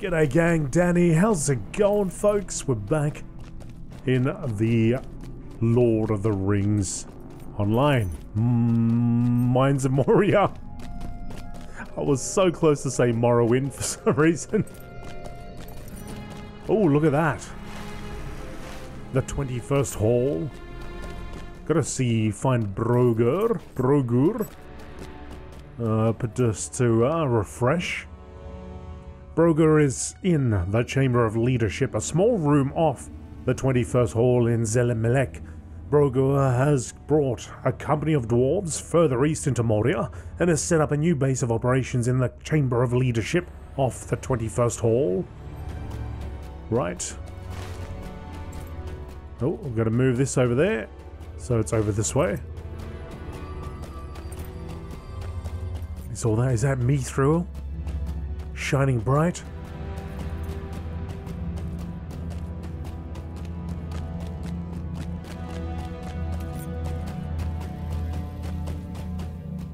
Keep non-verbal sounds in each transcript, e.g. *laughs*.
G'day gang, Danny. How's it going, folks? We're back in the Lord of the Rings online. Mm, Mines of Moria. I was so close to say Morrowind for *laughs* some reason. Oh, look at that. The 21st Hall. Gotta see, find Brogur. Brogur. Uh, but just to uh, refresh. Brogur is in the Chamber of Leadership, a small room off the 21st Hall in Zelem-melek. Brogur has brought a company of dwarves further east into Moria and has set up a new base of operations in the Chamber of Leadership off the 21st Hall. Right. Oh, I've got to move this over there. So it's over this way. Is all that? Is that Mithril? Shining bright?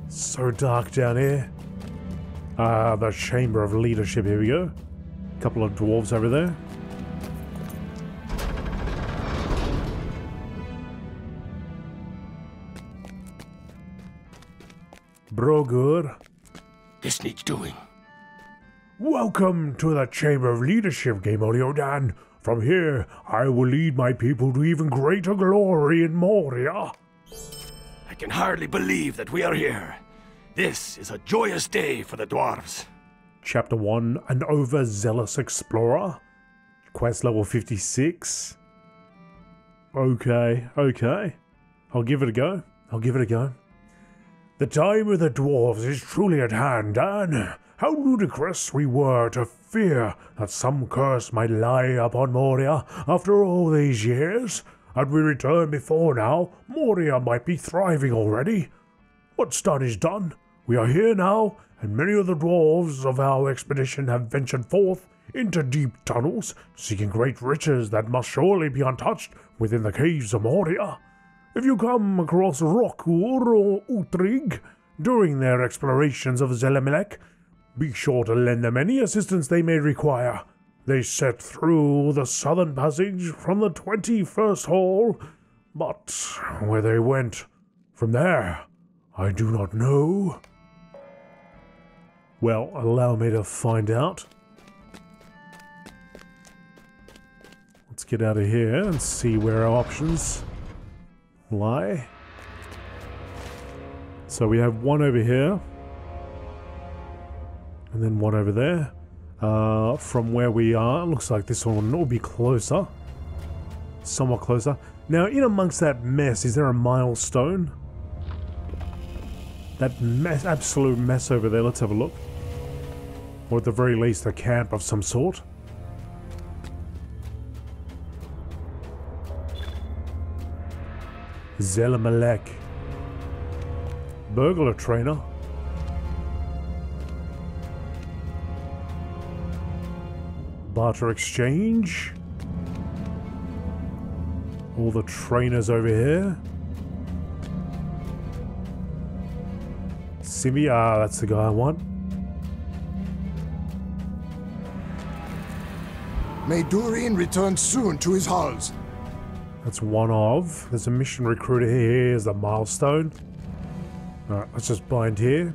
So dark down here. Ah, the Chamber of Leadership. Here we go. A Couple of dwarves over there. Brogur. This needs doing. Welcome to the Chamber of Leadership, Game Dan. From here, I will lead my people to even greater glory in Moria. I can hardly believe that we are here. This is a joyous day for the dwarves. Chapter 1 An Overzealous Explorer. Quest level 56. Okay, okay. I'll give it a go. I'll give it a go. The time of the dwarves is truly at hand, Dan. How ludicrous we were to fear that some curse might lie upon Moria after all these years. Had we returned before now, Moria might be thriving already. What's done is done. We are here now, and many of the dwarves of our expedition have ventured forth into deep tunnels, seeking great riches that must surely be untouched within the caves of Moria. If you come across Rokur or Utrig during their explorations of Zelem-melek, be sure to lend them any assistance they may require. They set through the southern passage from the 21st hall, but where they went from there, I do not know. Well, allow me to find out. Let's get out of here and see where our options lie. So we have one over here. And then one over there. Uh, from where we are, looks like this one will be closer. Somewhat closer. Now, in amongst that mess, is there a milestone? That mess, absolute mess over there, let's have a look. Or at the very least, a camp of some sort. Zelem-melek. Burglar trainer. Barter exchange. All the trainers over here. Simi, ah, that's the guy I want. May Durin return soon to his halls. That's one of. There's a mission recruiter here. Here's the milestone. Alright, let's just bind here.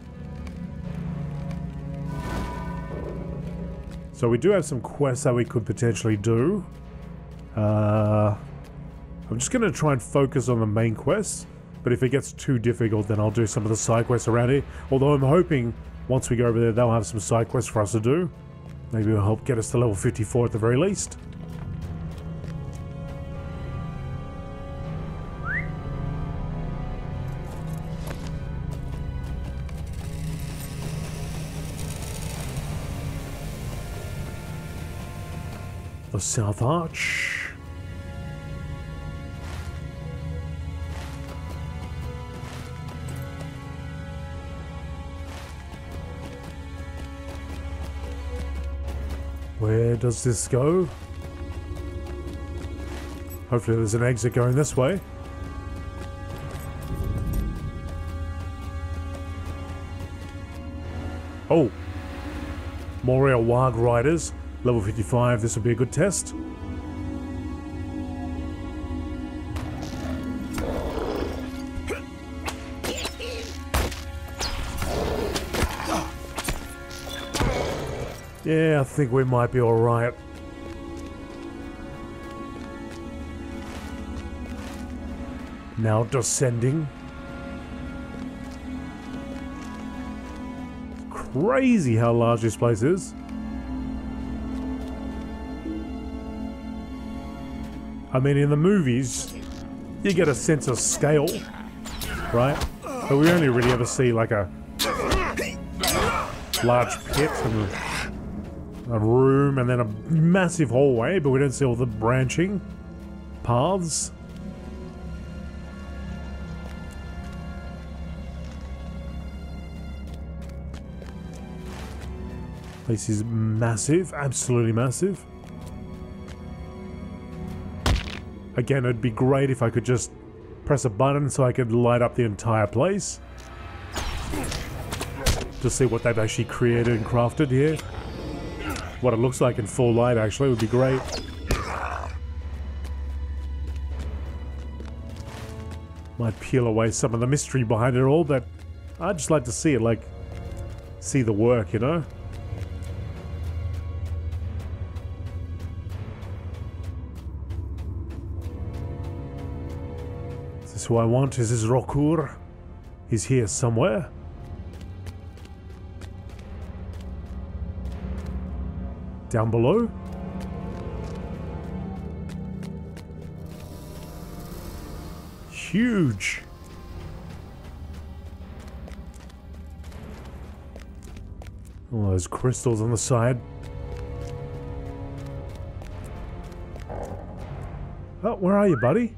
So we do have some quests that we could potentially do. Uh, I'm just going to try and focus on the main quests. But if it gets too difficult, then I'll do some of the side quests around here. Although I'm hoping once we go over there, they'll have some side quests for us to do. Maybe it'll help get us to level 54 at the very least. South Arch. Where does this go? Hopefully there's an exit going this way. Oh. Moria Warg Riders. Level 55, this would be a good test. Yeah, I think we might be alright. Now descending. Crazy how large this place is. I mean, in the movies, you get a sense of scale, right? But we only really ever see like a large pit and a room and then a massive hallway, but we don't see all the branching paths. This is massive, absolutely massive. Again, it'd be great if I could just press a button so I could light up the entire place. To see what they've actually created and crafted here. What it looks like in full light actually would be great. Might peel away some of the mystery behind it all, but I'd just like to see it, like, see the work, you know? Who I want? Is this Rokur? He's here somewhere. Down below? Huge. All those crystals on the side. Oh, where are you, buddy?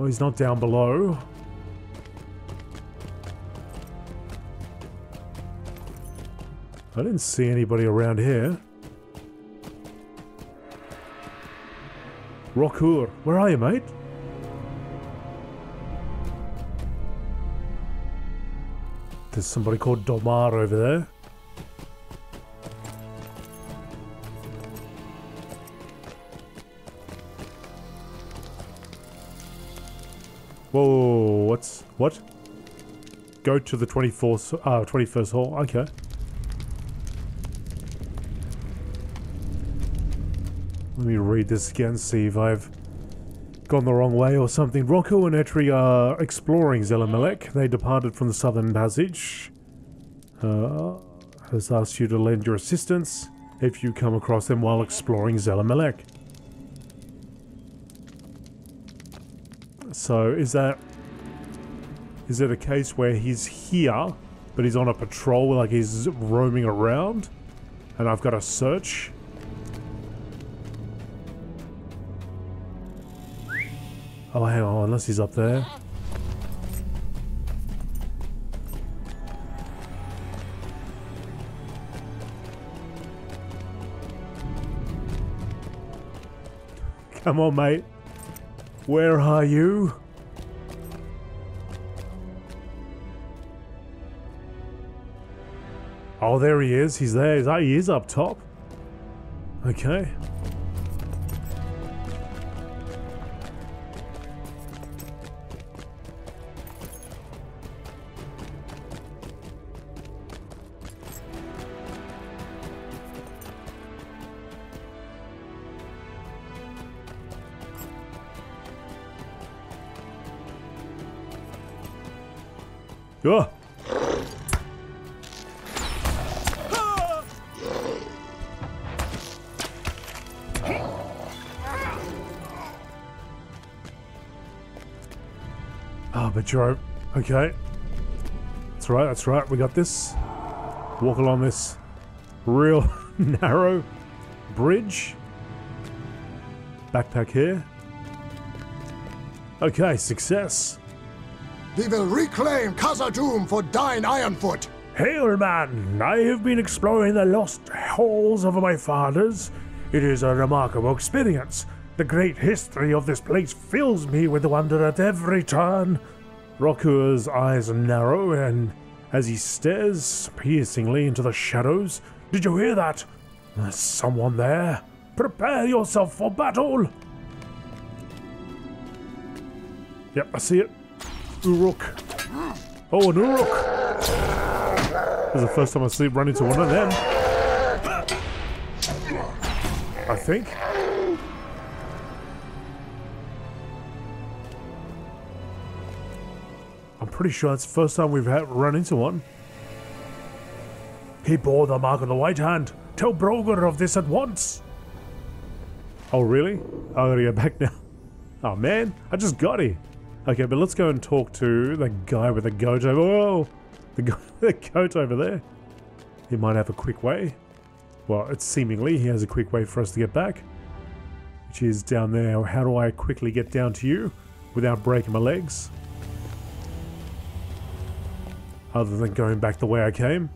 Oh, he's not down below. I didn't see anybody around here. Rokur, where are you, mate? There's somebody called Domar over there. What? Go to the 24th, uh, 21st hall. Okay. Let me read this again, see if I've gone the wrong way or something. Rocco and Etri are exploring Zelem-melek. They departed from the southern passage. Uh, has asked you to lend your assistance if you come across them while exploring Zelem-melek. So is that is it a case where he's here but he's on a patrol like he's roaming around and I've got to search? Oh hang on, unless he's up there. Come on, mate. Where are you? Oh, there he is. He's there. He is up top. Okay. Ah, but you're okay. That's right, that's right, we got this. Walk along this real *laughs* narrow bridge. Backpack here. Okay, success. We will reclaim Khazad-dûm for Dáin Ironfoot. Hail, man! I have been exploring the lost halls of my fathers. It is a remarkable experience. The great history of this place fills me with wonder at every turn. Rokur's eyes narrow, and as he stares piercingly into the shadows. Did you hear that? There's someone there. Prepare yourself for battle. Yep, I see it. Uruk. Oh, an Uruk. This is the first time I see run into one of them. I think. Pretty sure it's the first time we've run into one. He bore the mark of the White Hand. Tell Brogur of this at once. Oh, really? I gotta get back *laughs* now. Oh, man. I just got here. Okay, but let's go and talk to the guy with the goat over. Whoa! The guy with *laughs* the goat over there. He might have a quick way. Well, it's seemingly he has a quick way for us to get back. Which is down there. How do I quickly get down to you without breaking my legs? Other than going back the way I came.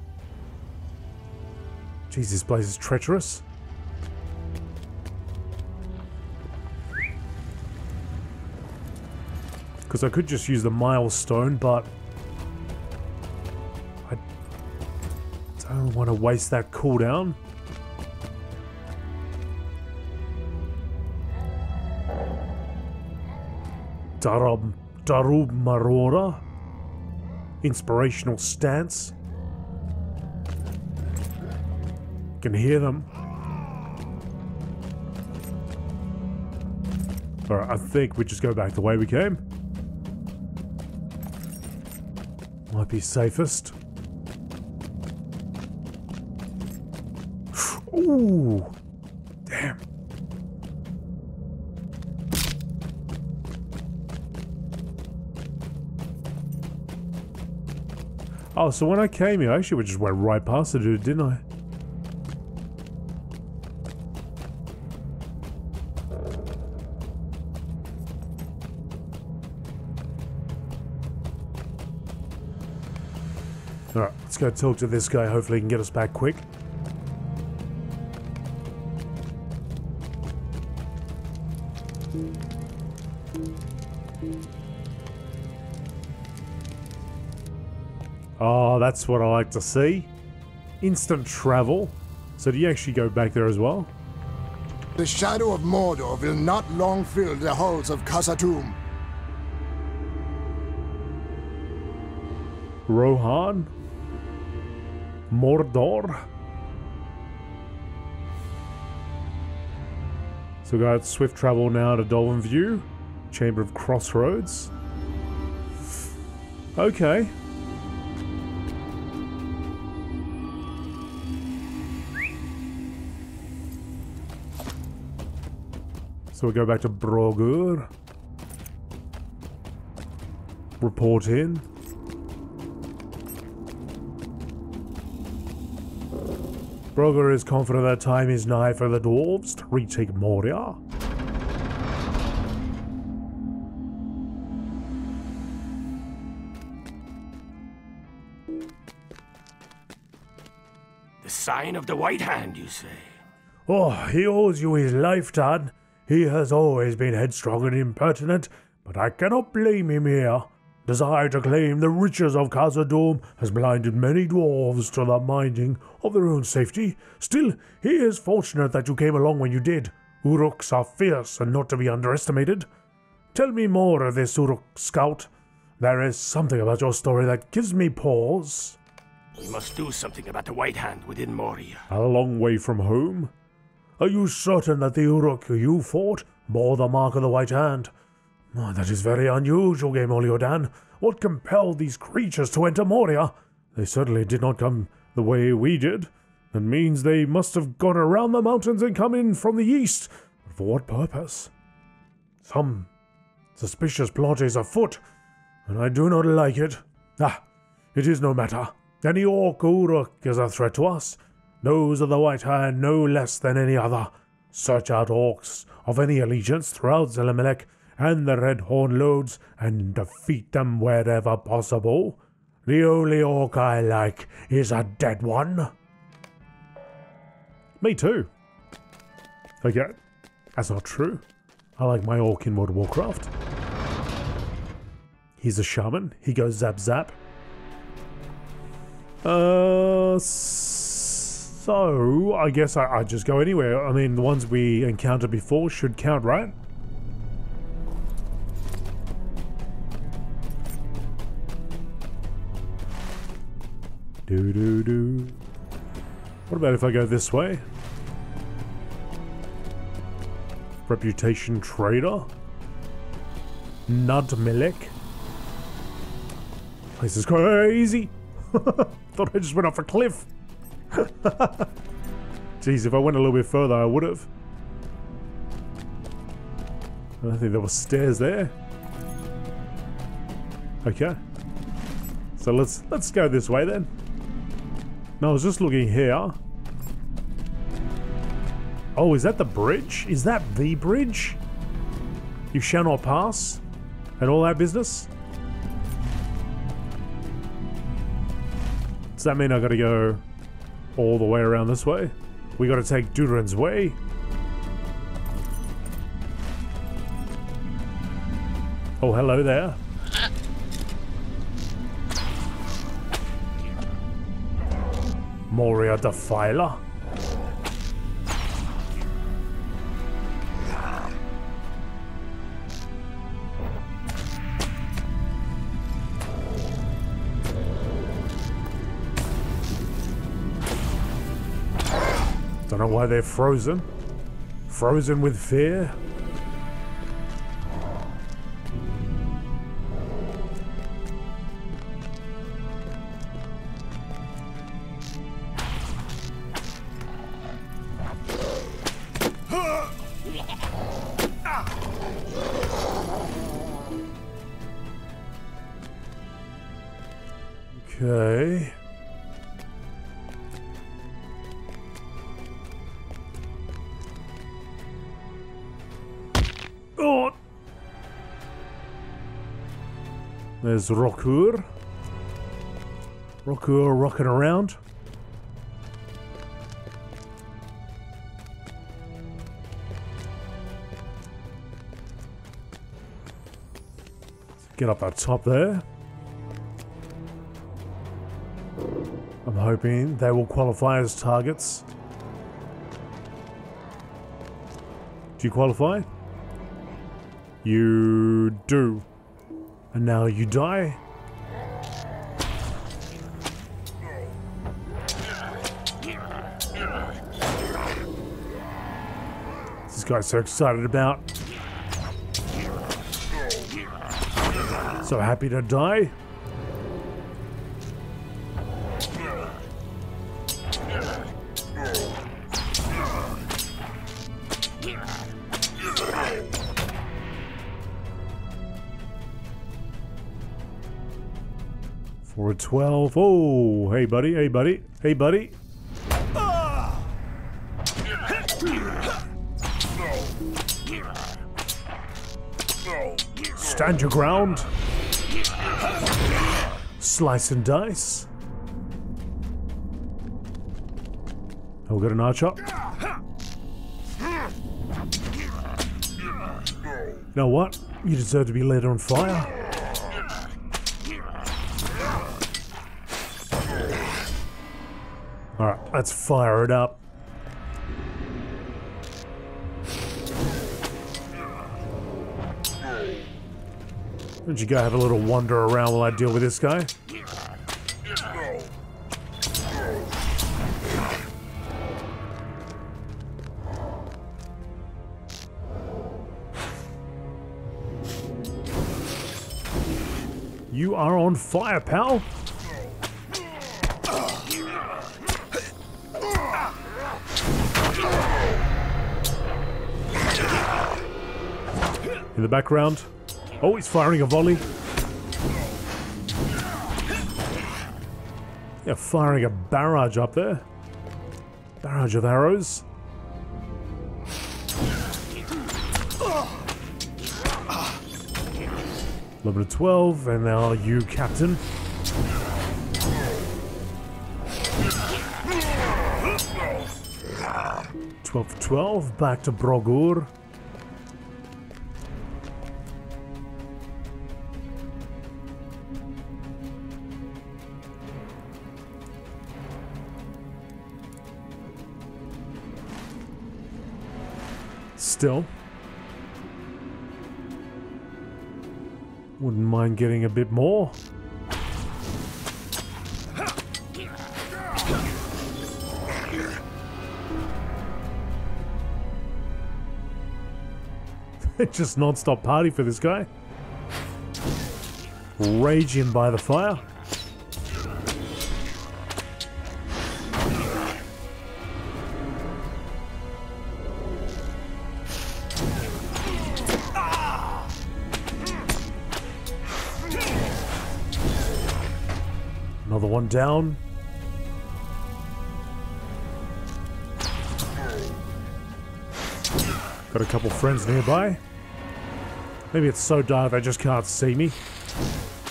Jeez, this place is treacherous. Because I could just use the milestone, but I don't want to waste that cooldown. Darub Darub Marora. Inspirational stance. Can hear them. Alright, I think we just go back the way we came. Might be safest. Ooh. Oh, so when I came here, I actually just went right past the dude, didn't I? Alright, let's go talk to this guy. Hopefully he can get us back quick. That's what I like to see. Instant travel. So do you actually go back there as well? The shadow of Mordor will not long fill the halls of Khazad-dûm. Rohan? Mordor? So we got swift travel now to Dolven View, Chamber of Crossroads. Okay. So we go back to Brogur. Report in. Brogur is confident that time is nigh for the dwarves to retake Moria. The sign of the White Hand, you say? Oh, he owes you his life, Dad. He has always been headstrong and impertinent, but I cannot blame him here. Desire to claim the riches of Khazad-dûm has blinded many dwarves to the minding of their own safety. Still, he is fortunate that you came along when you did. Uruks are fierce and not to be underestimated. Tell me more of this Uruk scout. There is something about your story that gives me pause. We must do something about the White Hand within Moria. A long way from home? Are you certain that the Uruk you fought bore the mark of the White Hand? Oh, that is very unusual, Gameoliodan. What compelled these creatures to enter Moria? They certainly did not come the way we did. That means they must have gone around the mountains and come in from the east. For what purpose? Some suspicious plot is afoot, and I do not like it. Ah, it is no matter. Any orc or Uruk is a threat to us. Those of the White Hand no less than any other. Search out orcs of any allegiance throughout Zelem-melek and the Redhorn Lodes and defeat them wherever possible. The only orc I like is a dead one. Me too. Okay, that's not true. I like my orc in World of Warcraft. He's a shaman. He goes zap zap. Uh, so I guess I, I just go anywhere. I mean, the ones we encountered before should count, right? Do do do. What about if I go this way? Reputation trader. Nud-melek. This is crazy. *laughs* Thought I just went off a cliff. *laughs* Jeez, if I went a little bit further, I would have. I don't think there were stairs there. Okay. So let's let's go this way then. No, I was just looking here. Oh, is that the bridge? Is that the bridge? You shall not pass? And all that business? Does that mean I gotta go all the way around this way? We gotta take Durin's way? Oh, hello there. Moria Defiler. I don't know why they're frozen. Frozen with fear. There's Rokur. Rokur rocking around. Get up that top there. I'm hoping they will qualify as targets. Do you qualify? You do. And now you die. This guy's so excited about. So happy to die. For a 12. Oh, hey, buddy. Hey, buddy. Hey, buddy. Stand your ground. Slice and dice. We got an archer. You know what? You deserve to be lit on fire. Let's fire it up. Why you go have a little wander around while I deal with this guy? You are on fire, pal. In the background. Oh, he's firing a volley. Yeah, firing a barrage up there. Barrage of arrows. Level 12, and now you, Captain. Twelve twelve, back to Brogur. Still. Wouldn't mind getting a bit more. *laughs* Just non-stop party for this guy. Raging by the fire. Down. Got a couple friends nearby. Maybe it's so dark they just can't see me.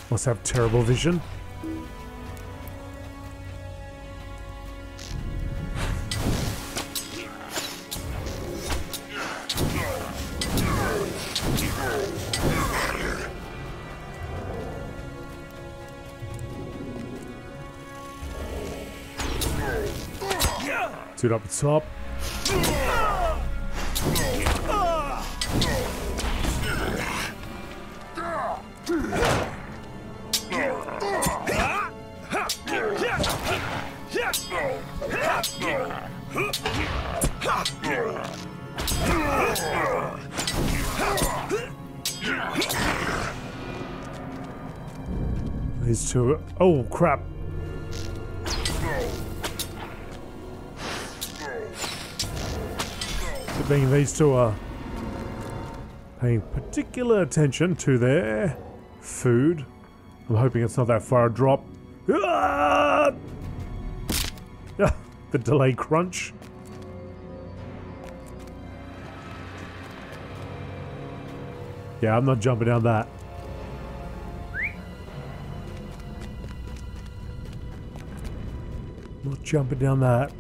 Must have terrible vision. Dude up top. These two. Oh crap! Thing these two are paying particular attention to their food. I'm hoping it's not that far a drop. Ah! *laughs* The delay crunch. Yeah, I'm not jumping down that. Not jumping down that.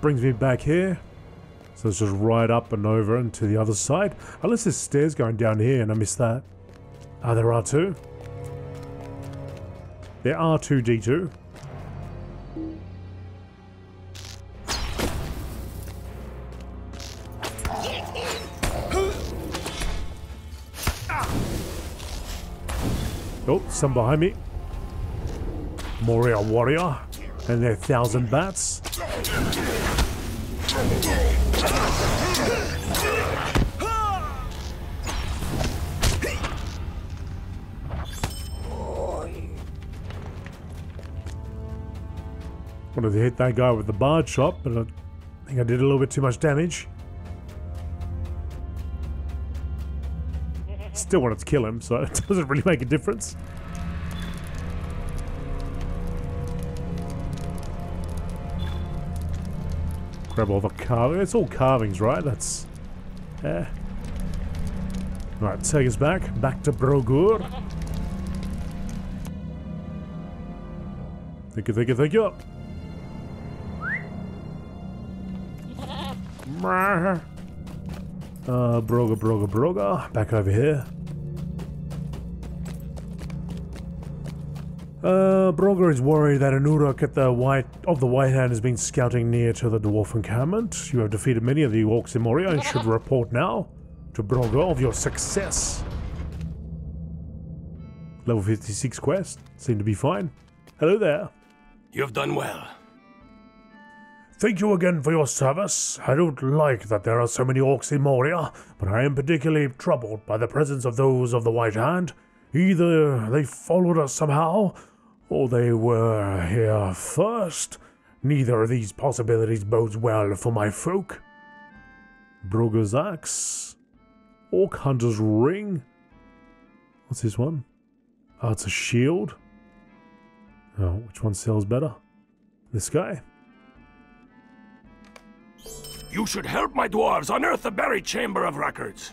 Brings me back here. So let's just right up and over and to the other side. Unless there's stairs going down here and I missed that. Ah, there are two. There are two D2. Oh, some behind me. Moria Warrior and their thousand bats. Wanted to hit that guy with the bard shot, but I think I did a little bit too much damage. Still wanted to kill him, so *laughs* it doesn't really make a difference. Grab all the carving. It's all carvings, right? That's... Yeah. Right, take us back. Back to Brogur. Thank you, thank you, thank you. Uh, Broga, Broga, Broga. Back over here. Uh, Brogur is worried that an Uruk at the White of the White Hand has been scouting near to the dwarf encampment. You have defeated many of the orcs in Moria and should report now to Brogur of your success. Level 56 quest. Seem to be fine. Hello there. You have done well. Thank you again for your service. I don't like that there are so many orcs in Moria, but I am particularly troubled by the presence of those of the White Hand. Either they followed us somehow, or they were here first. Neither of these possibilities bodes well for my folk. Brogur's axe. Orc Hunter's ring. What's this one? Oh, it's a shield. Oh, which one sells better? This guy? You should help my dwarves unearth the buried chamber of records.